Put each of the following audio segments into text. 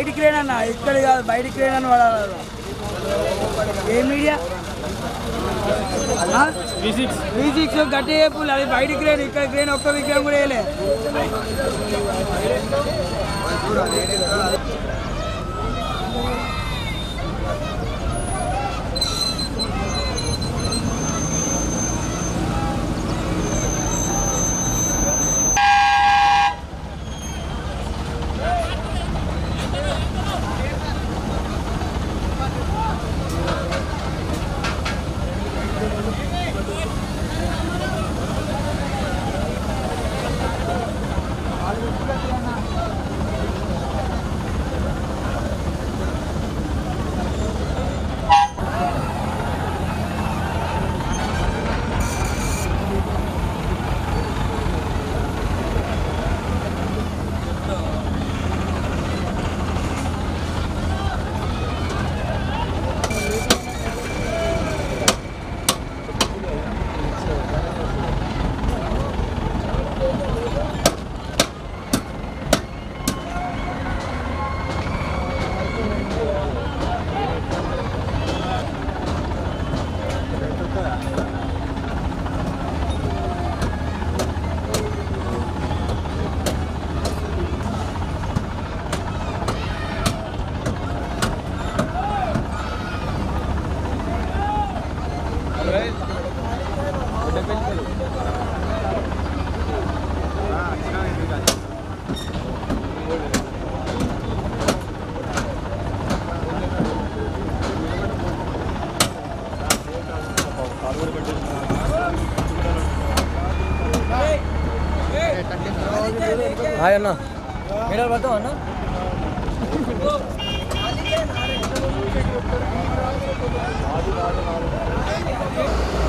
బయటికి లేనన్న ఇక్కడ కాదు బయటికి లేనని వాడాలి ఏ మీడియా? ఫిజిక్స్ గట్టి చెప్పులు అది బయటికి లేని ఇక్కడ లేని ఒక్క విగ్రహం కూడా వేయలే. హాయ్ అన్న మీరు పడతాం అన్న థర్డ్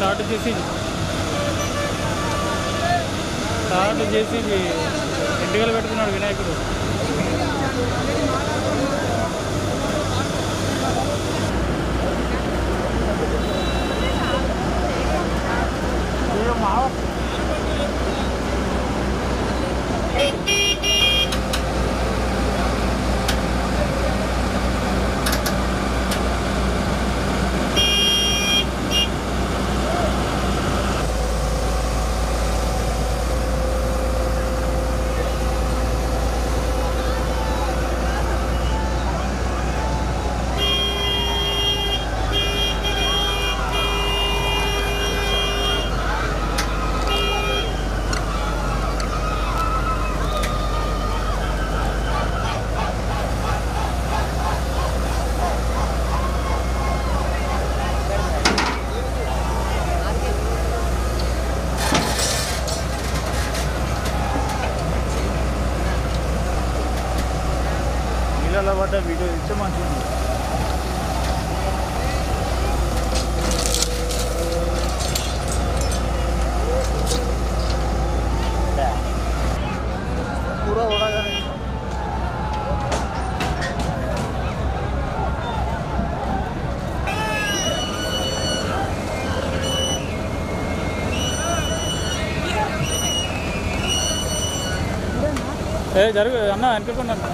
స్టార్ట్ చేసి స్టార్ట్ చేసి ఎండుగలు పెట్టుకున్నాడు వినాయకుడు. మీడియాలో పడ్డ వీడియో ఇస్తే మంచిది पूरा हो रहा है ఏ జరుగు అన్న వెనుకున్నాను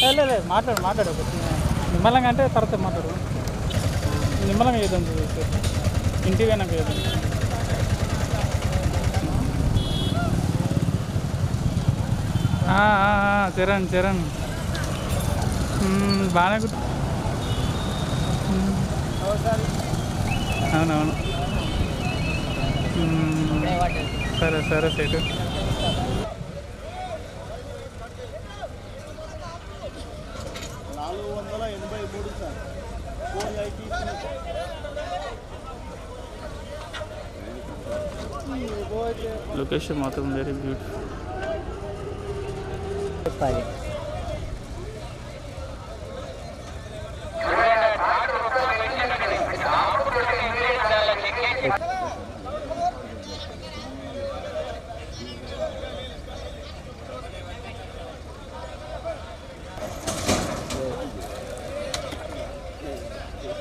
లేదు లేదు మాట్లాడు మాట్లాడు నిమ్మలంగా అంటే తర్వాత మాట్లాడు. నిమ్మలంగా ఏదండి ఇంటికి నాకు ఏదండి చరణ్ చరణ్. బాగానే గుర్తు అవునవును మ్మ్. సరే సరే సెటు నాలుగు వందల ఎనభై మూడు సార్ ఫోర్ ఎయిటీ లొకేషన్ మాత్రం వెరీ బ్యూటిఫుల్ ఒక